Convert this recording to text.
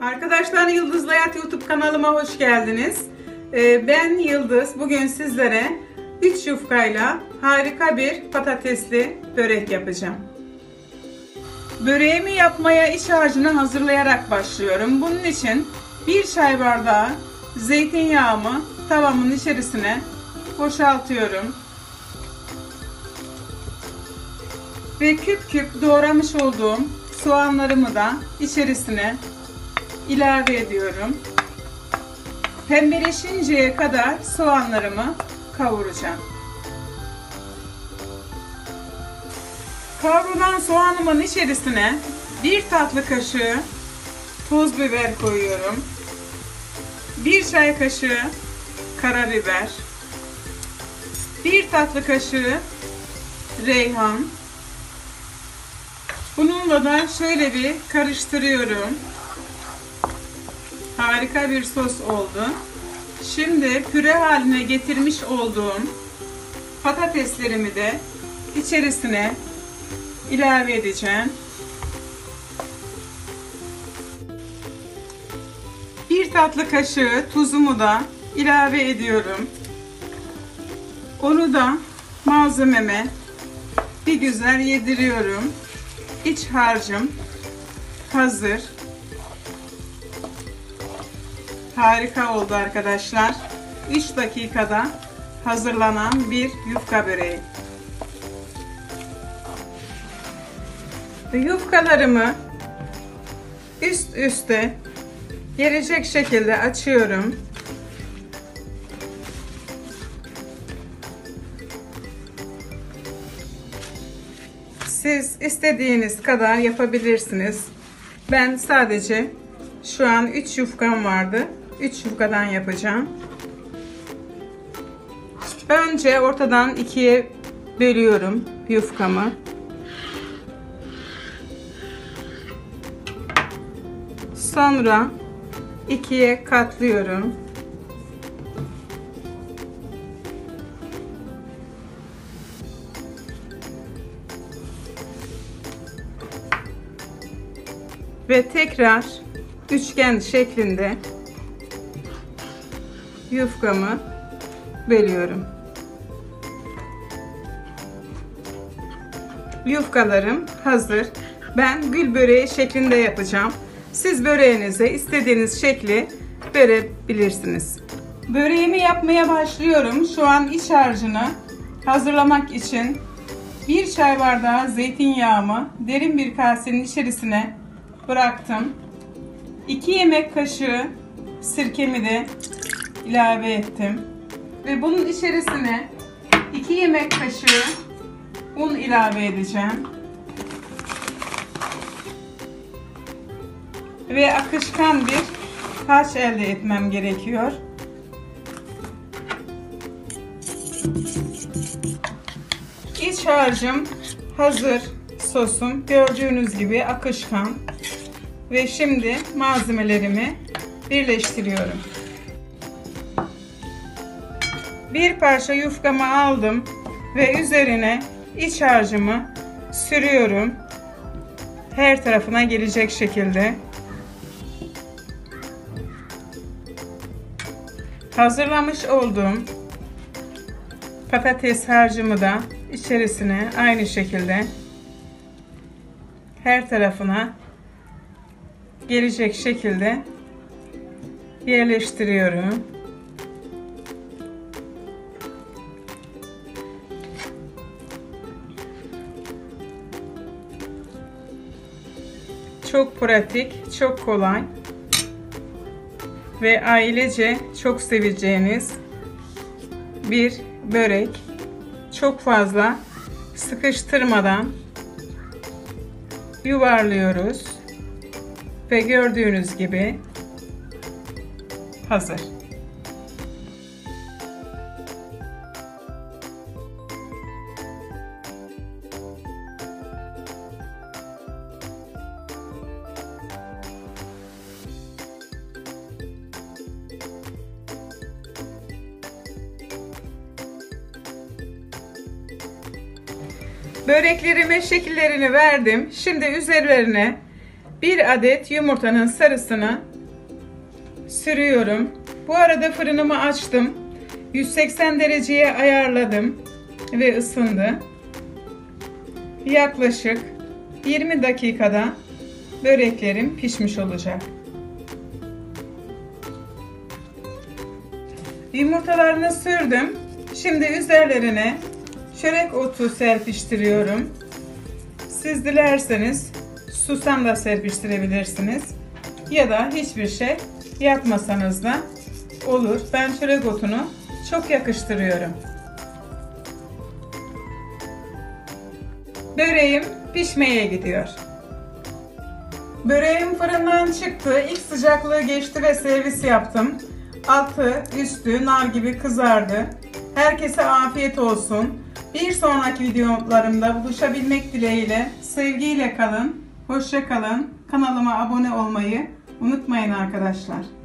Arkadaşlar Yıldızlı Hayat YouTube kanalıma hoş geldiniz. Ee, Ben Yıldız. Bugün sizlere 3 yufkayla harika bir patatesli börek yapacağım. Böreğimi yapmaya iç harcını hazırlayarak başlıyorum. Bunun için bir çay bardağı zeytinyağımı tavamın içerisine boşaltıyorum. Ve küp küp doğramış olduğum soğanlarımı da içerisine ilave ediyorum. Pembeleşinceye kadar soğanlarımı kavuracağım. Kavrulan soğanımın içerisine bir tatlı kaşığı toz biber koyuyorum. Bir çay kaşığı karabiber. Bir tatlı kaşığı reyhan. Bununla da şöyle bir karıştırıyorum. Harika bir sos oldu. Şimdi püre haline getirmiş olduğum patateslerimi de içerisine ilave edeceğim. Bir tatlı kaşığı tuzumu da ilave ediyorum. Onu da malzememe bir güzel yediriyorum. İç harcım hazır. Harika oldu arkadaşlar. 3 dakikada hazırlanan bir yufka böreği. Yufkalarımı üst üste gelecek şekilde açıyorum. Siz istediğiniz kadar yapabilirsiniz. Ben sadece şu an 3 yufkam vardı. 3 yufkadan yapacağım. Önce ortadan ikiye bölüyorum yufkamı. Sonra ikiye katlıyorum. Ve tekrar üçgen şeklinde yufkamı bölüyorum. Yufkalarım hazır. Ben gül böreği şeklinde yapacağım. Siz böreğinize istediğiniz şekli verebilirsiniz. Böreğimi yapmaya başlıyorum. Şu an iç harcını hazırlamak için bir çay bardağı zeytinyağımı derin bir kasenin içerisine bıraktım. 2 yemek kaşığı sirkemi de ilave ettim. Ve bunun içerisine 2 yemek kaşığı un ilave edeceğim. Ve akışkan bir harç elde etmem gerekiyor. İç harcım hazır sosum gördüğünüz gibi akışkan ve şimdi malzemelerimi birleştiriyorum. Bir parça yufkamı aldım ve üzerine iç harcımı sürüyorum. Her tarafına gelecek şekilde. Hazırlamış olduğum patates harcımı da içerisine aynı şekilde her tarafına gelecek şekilde yerleştiriyorum. Çok pratik, çok kolay ve ailece çok seveceğiniz bir börek. Çok fazla sıkıştırmadan yuvarlıyoruz ve gördüğünüz gibi hazır. Böreklerime şekillerini verdim. Şimdi üzerlerine bir adet yumurtanın sarısını sürüyorum. Bu arada fırınımı açtım. 180 dereceye ayarladım ve ısındı. Yaklaşık 20 dakikada böreklerim pişmiş olacak. Yumurtalarını sürdüm. Şimdi üzerlerine çörek otu serpiştiriyorum. Siz dilerseniz susam da serpiştirebilirsiniz. Ya da hiçbir şey yapmasanız da olur. Ben çörek otunu çok yakıştırıyorum. Böreğim pişmeye gidiyor. Böreğim fırından çıktı. İlk sıcaklığı geçti ve servis yaptım. Altı, üstü nar gibi kızardı. Herkese afiyet olsun. Bir sonraki videolarımda buluşabilmek dileğiyle sevgiyle kalın. Hoşça kalın. Kanalıma abone olmayı unutmayın arkadaşlar.